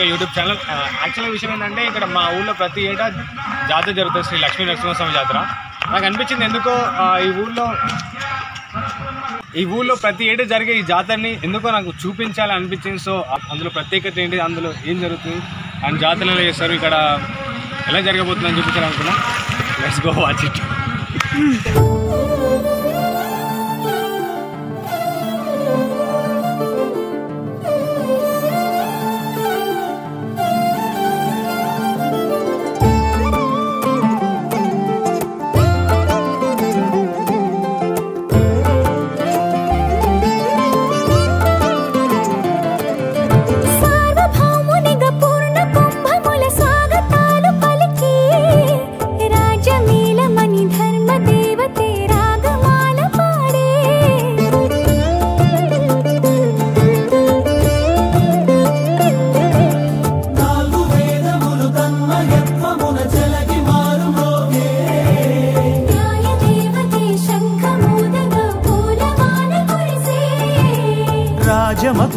యొక్క YouTube channel. Actual విషయం ఏంటంటే ఇక్కడ మా ఊళ్ళో ప్రతి ఏటా జాతర జరుగుతుంది శ్రీ లక్ష్మీ నరసింహస్వామి జాతర. నాకు అనిపించింది ఎందుకో ఈ ఊళ్ళో ఈ ఊళ్ళో ప్రతి ఏటా జరిగే ఈ జాతరని ఎందుకో నాకు చూపించాలని అనిపించింది. సో అందులో ప్రత్యేకత ఏంటి అందులో ఏం జరుగుతుంది అండ్ జాతరలు ఎలా చేస్తారు ఇక్కడ ఎలా జరగబోతుందని చూపించాలనుకున్నా. లెట్స్ గో వాచ్ ఇట్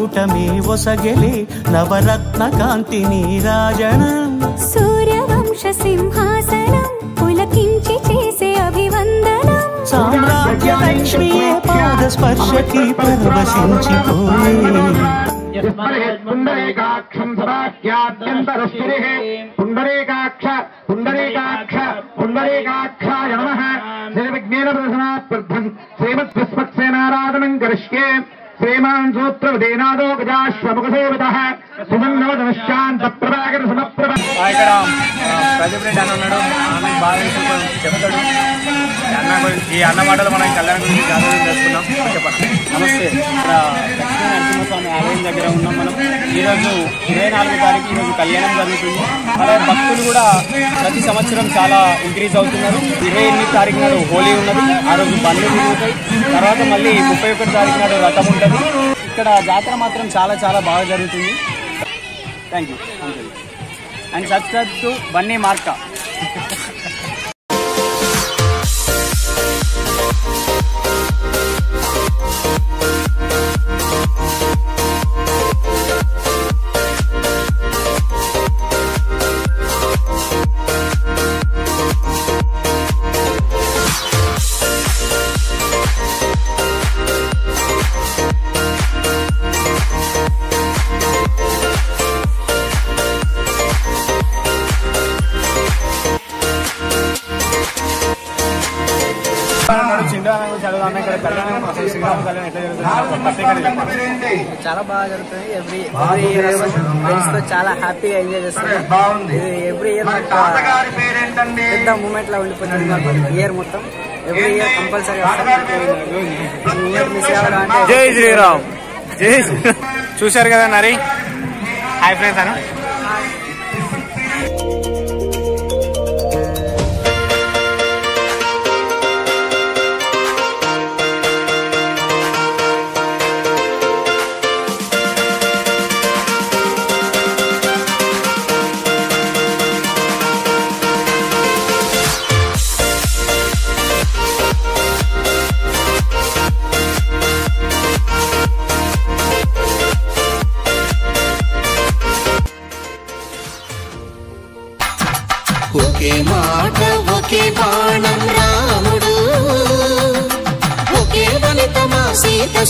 రాజమకుటమే ఒసగెలే నవరత్న కాంతిని రాజనం సూర్యవంశ సింహాసనం పులకించి చేసే అభివందనం సామ్రాజ్య లక్ష్మియే పాద స్పర్శకి పరవశించిపోయే పుండరీకాక్షం సదాఖ్యాద్యంతరస్ఫురిః పుండరీకాక్ష పుండరీకాక్ష పుండరీకాక్షాయ నమః నిర్విఘ్నేన ప్రదర్శనార్థం శ్రీమత్ విస్పత్సేనారాధనం కరిష్యే శ్రీమాన్ సూత్రవదేనాదో గజాశ్వముఖసేవితః సుమన్నవదనశ్చాంత ప్రభాకర సమప్రభ ఆ, ఇక్కడ ఆ, ప్రదీప్ రెడ్డి అన్న ఉన్నాడు ఆమె బాగా తెలుసు, చెప్తాడు ఈ అన్న గురించి ఈ అన్న మాటలు మనం కళ్యాణ గురించి జాతర చేసుకున్నాం చెప్పండి. నమస్తే. ఇక్కడ లక్ష్మీ నరసింహస్వామి ఆలయం దగ్గర ఉన్నాం మనం. ఈరోజు ఇరవై నాలుగో తారీఖు ఈరోజు కళ్యాణం జరుగుతుంది. అలాగే భక్తులు కూడా ప్రతి సంవత్సరం చాలా ఇంక్రీజ్ అవుతున్నారు. ఇరవై ఎనిమిది తారీఖు నాడు హోలీ ఉన్నది. ఆ రోజు బండ్లు తిరుగుతాయి. తర్వాత మళ్ళీ ముప్పై ఒకటి తారీఖు నాడు రథం ఉంటుంది. ఇక్కడ జాతర మాత్రం చాలా చాలా బాగా జరుగుతుంది. Thank you and subscribe to Bunny మార్కా ఇక్కడ కళ్యాణం అసలు శ్రీరామ కళ్యాణం ఎట్లా జరుగుతుంది? ప్రత్యేకత చెప్పండి. చాలా బాగా జరుగుతుంది. ఎవ్రీ ఎవ్రీ ఇయర్ ఫ్రెండ్స్తో చాలా హ్యాపీగా ఎంజాయ్ చేస్తాను ఇది ఎవ్రీ ఇయర్ పెద్ద మూమెంట్ లా ఉండిపోతుంది ఇయర్ మొత్తం every year compulsory year miss అవ్వడం అంటే జై శ్రీరామ్. జై శ్రీరామ్. చూశారు కదా Nari? Hi friends Anu.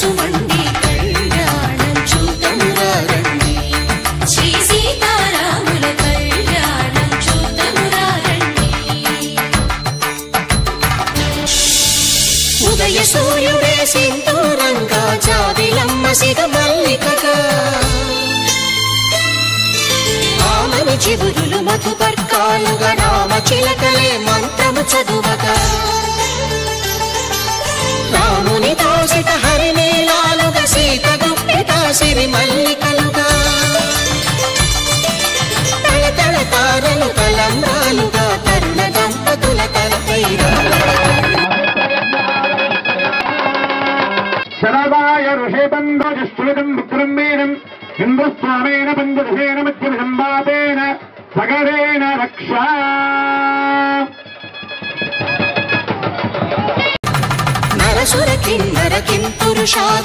Sita కళ్యాణం చూతమురా రండి. శ్రీ సీతారాముల కళ్యాణం చూతమురా రండి. ఉదయ సూర్యుడే సింధూరంగా జాబిలమ్మ సిగ మల్లికగా ఆమెను చిగురులు మధుపర్కాలుగా నామ చిలకలే మంత్రము చదువగా. సిరి మల్లికలుగా తల తారలు తలంబ్రాలుగా తరుణ దంపతుల తలపైరా శరదాయ ఋషిబంధుష్టుతం విక్రమేణం హిందుస్వామేన పంచదశేన మధ్యమ సంవాదేన సగరేణ రక్షా. నరసుర కిన్నర కింపురుషాదుల కలకలలన్నీ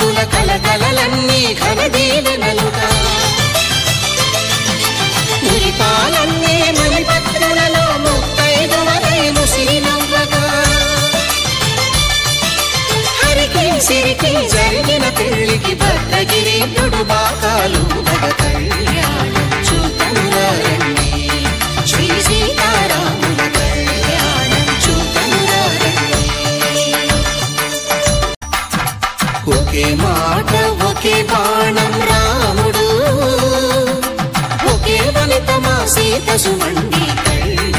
జరిగిన పెళ్ళికి భద్రగిరీంద్రుడు బాకాలు భగ కళ్యాణం చూతనురారండి శ్రీ సీతారాముల కళ్యాణం చూతనురారండి ఒకే మాట ఒకే బాణం రాముడు. ఒకే వనిత మా సీత సుమండి కళ్యాణం.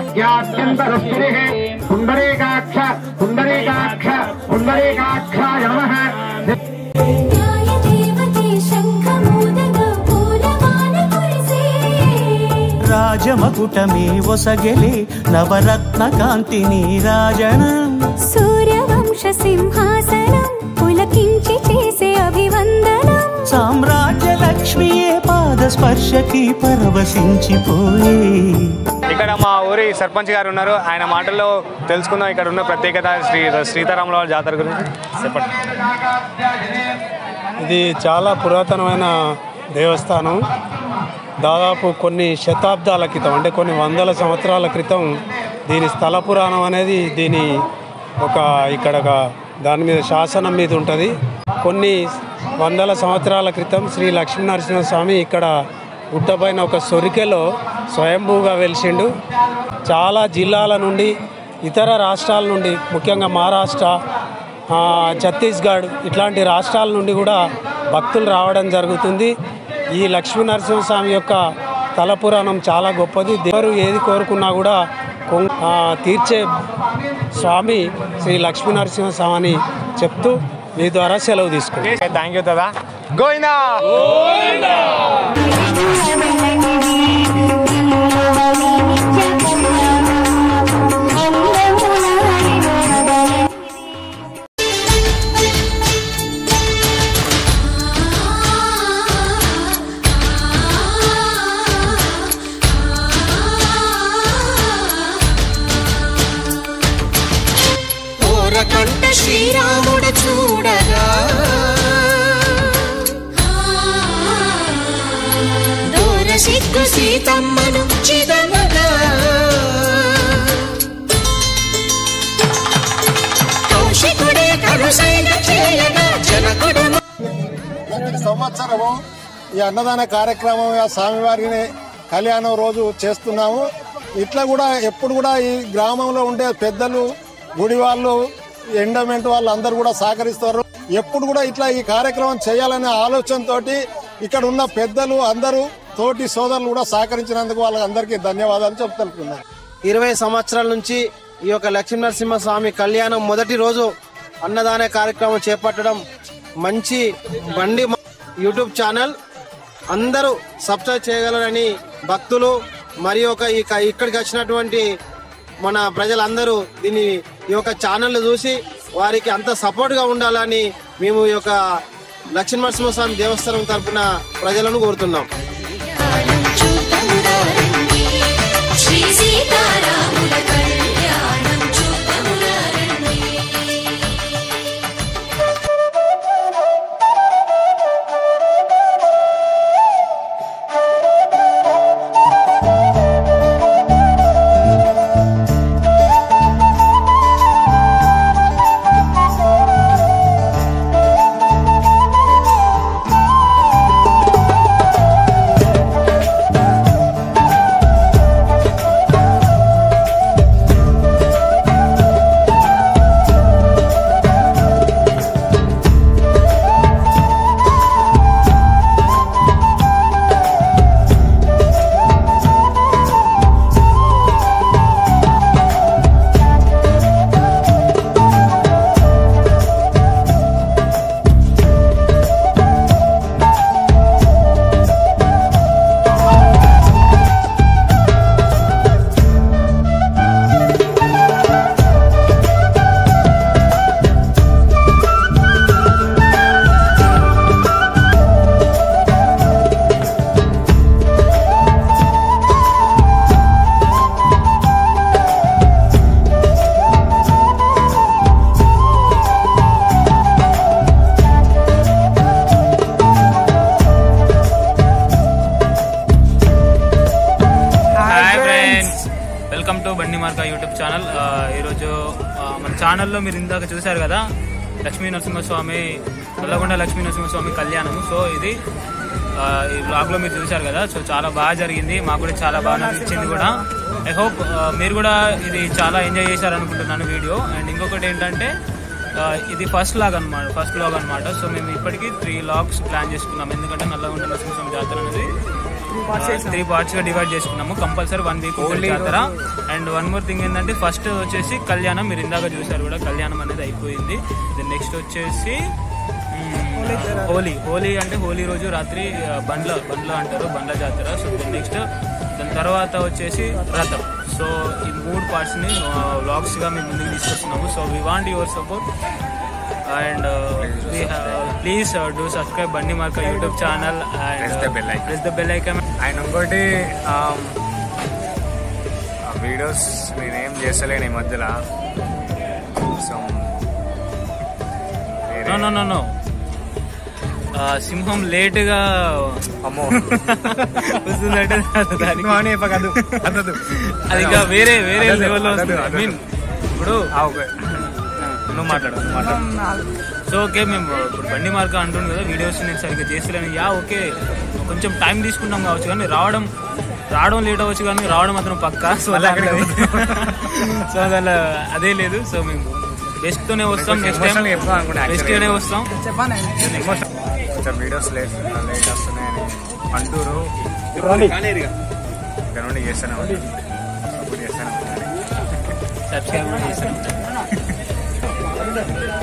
సదాఖ్యాత్యంతరస్థిరి పుండరీకాక్ష పుండరీకాక్ష పుండరీకాక్షాయ నమః న్యాయదేవతే శంఖమూదగ పూలమాల కురిసే రాజమకుటమే ఒసగెలే నవరత్న కాంతి నీరాజనం సూర్యవంశ సింహాసనం పులకించి చేసే అభివందనం. సామ్రాజ్య లక్ష్మియే పాద స్పర్శకి పరవశించిపోయే. ఇక్కడ మా ఊరి సర్పంచ్ గారు ఉన్నారు. ఆయన మాటల్లో తెలుసుకుందాం. ఇక్కడ ఉన్న ప్రత్యేకత శ్రీ సీతారాముల వారి జాతర గురించి. చెప్పండి. ఇది చాలా పురాతనమైన దేవస్థానం. దాదాపు కొన్ని శతాబ్దాల క్రితం అంటే కొన్ని వందల సంవత్సరాల క్రితం దీని స్థల పురాణం అనేది దీని ఒక ఇక్కడ ఒక దాని మీద శాసనం మీద ఉంటుంది. కొన్ని వందల సంవత్సరాల క్రితం శ్రీ లక్ష్మీనరసింహస్వామి ఇక్కడ గుట్టపైన ఒక సొరికెలో స్వయంభూగా వెలిసిండు. చాలా జిల్లాల నుండి ఇతర రాష్ట్రాల నుండి ముఖ్యంగా మహారాష్ట్ర ఛత్తీస్గఢ్ ఇట్లాంటి రాష్ట్రాల నుండి కూడా భక్తులు రావడం జరుగుతుంది. ఈ లక్ష్మీనరసింహస్వామి యొక్క తలపురాణం చాలా గొప్పది. దేవుడు ఏది కోరుకున్నా కూడా కొం- తీర్చే స్వామి శ్రీ లక్ష్మీ నరసింహస్వామి అని చెప్తూ మీ ద్వారా సెలవు తీసుకుంటాం. థ్యాంక్ యూ దాదా గోవిందా ఓరకంట చిదమగా కౌశికుడే కరుసైన చేయగా జనకుడు ప్రతి సంవత్సరము ఈ అన్నదాన కార్యక్రమం ఆ స్వామివారిని కళ్యాణం రోజు చేస్తున్నాము. ఇట్లా కూడా ఎప్పుడు కూడా ఈ గ్రామంలో ఉండే పెద్దలు గుడి వాళ్ళు ఎండోమెంట్ వాళ్ళు అందరూ కూడా సహకరిస్తారు. ఎప్పుడు కూడా ఇట్లా ఈ కార్యక్రమం చేయాలనే ఆలోచనతోటి ఇక్కడ ఉన్న పెద్దలు అందరూ తోటి సోదరులు కూడా సహకరించినందుకు వాళ్ళందరికీ ధన్యవాదాలు చెప్తున్నాను. ఇరవై సంవత్సరాల నుంచి ఈ యొక్క లక్ష్మీనరసింహ స్వామి కళ్యాణం మొదటి రోజు అన్నదాన కార్యక్రమం చేపట్టడం మంచి బండి యూట్యూబ్ ఛానల్. అందరూ సబ్స్క్రైబ్ చేయగలరని భక్తులు మరియు ఒక ఇక ఇక్కడికి వచ్చినటువంటి మన ప్రజలందరూ దీన్ని ఈ యొక్క ఛానల్ చూసి వారికి అంత సపోర్ట్గా ఉండాలని మేము ఈ యొక్క లక్ష్మీనరసింహస్వామి దేవస్థానం తరపున ప్రజలను కోరుతున్నాం. श्री ఛానల్లో మీరు ఇందాక చూశారు కదా లక్ష్మీ నరసింహస్వామి నల్లగొండ లక్ష్మీ నరసింహస్వామి కళ్యాణం సో ఇది ఈ బ్లాగ్లో మీరు చూశారు కదా సో చాలా బాగా జరిగింది. మాకు కూడా చాలా బాగా నచ్చింది కూడా. ఐ హోప్ మీరు కూడా ఇది చాలా ఎంజాయ్ చేశారు అనుకుంటున్నాను వీడియో అండ్ ఇంకొకటి ఏంటంటే ఇది ఫస్ట్ లాగ్ అనమాట ఫస్ట్ లాగ్ అనమాట సో మేము ఇప్పటికీ త్రీ లాగ్స్ ప్లాన్ చేసుకున్నాం. ఎందుకంటే నల్లగొండ నరసింహస్వామి జాతర అనేది త్రీ పార్ట్స్గా డివైడ్ చేసుకున్నాము. కంపల్సరీ వన్ వీక్ ఉంటుంది జాతర. అండ్ వన్ మోర్ థింగ్ ఏంటంటే ఫస్ట్ వచ్చేసి కళ్యాణం. మీరు ఇందాక చూసారు కూడా కళ్యాణం అనేది అయిపోయింది. దెన్ నెక్స్ట్ వచ్చేసి హోలీ. హోలీ అంటే హోలీ రోజు రాత్రి బండ్ల బండ్ల అంటారు బండ్ల జాతర. సో నెక్స్ట్ దాని తర్వాత వచ్చేసి వ్రతం. సో ఈ మూడు పార్ట్స్ని వ్లాగ్స్గా మేము ముందుకు తీసుకొస్తున్నాము. So we want your support and please do subscribe బండి మార్క YouTube channel Press the bell icon. Press the bell icon ఆయన ఇంకోటి వీడియోస్ నేనేం చేస్తలేను ఈ మధ్యలో. So no no no no సింహం లేట్గా అమ్మో. వస్తుందంటే అది ఇంకా వేరే వేరే లెవెల్లో అద్దదు, వస్తుంది. ఐ అద్దదు. మీన్ ఇప్పుడు నువ్వు మాట్లాడు మాట్లాడు. సో ఓకే మేము ఇప్పుడు బండి మార్క అంటుంది కదా వీడియోస్ నేను సరిగ్గా చేస్తలేను. యా ఓకే కొంచెం టైం తీసుకున్నాం కావచ్చు కానీ రావడం రావడం లేట్ అవ్వచ్చు కానీ రావడం మాత్రం పక్కా. సో సో అలా అదే లేదు. సో మేము బెస్ట్ తోనే వస్తాం నెక్స్ట్ టైం Emotional గా చెప్దాం అనుకున్నా బెస్ట్ గానే వస్తాం. కొంచెం వీడియోస్ లేట్ లేట్ వస్తున్నాయని అంటూరు ఇక్కడ నుండి చేస్తానే సపోర్ట్ చేస్తానే.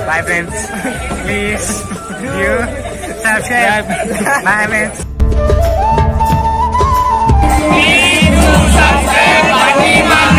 Bye friends. Please you subscribe. Bye friends. Please subscribe.